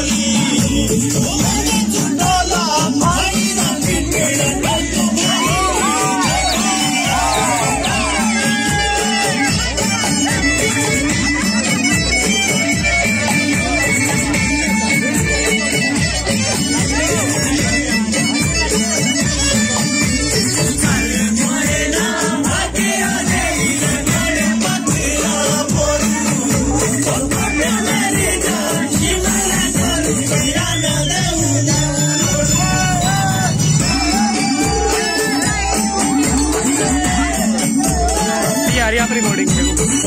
Hallelujah. सारी आप recording देखो